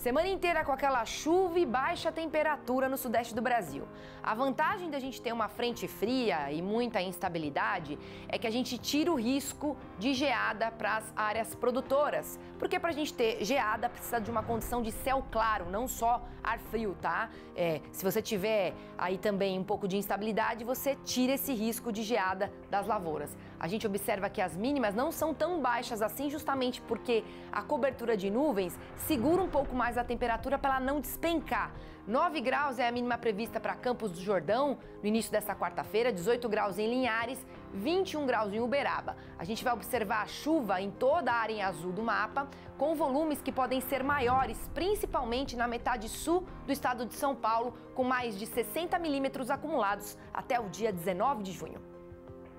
Semana inteira com aquela chuva e baixa temperatura no sudeste do Brasil. A vantagem da gente ter uma frente fria e muita instabilidade é que a gente tira o risco de geada para as áreas produtoras. Porque para a gente ter geada precisa de uma condição de céu claro, não só ar frio, tá? É, se você tiver aí também um pouco de instabilidade, você tira esse risco de geada das lavouras. A gente observa que as mínimas não são tão baixas assim, justamente porque a cobertura de nuvens segura um pouco mais mais a temperatura para ela não despencar. 9 graus é a mínima prevista para Campos do Jordão no início desta quarta-feira, 18 graus em Linhares, 21 graus em Uberaba. A gente vai observar a chuva em toda a área em azul do mapa, com volumes que podem ser maiores, principalmente na metade sul do estado de São Paulo, com mais de 60 milímetros acumulados até o dia 19 de junho.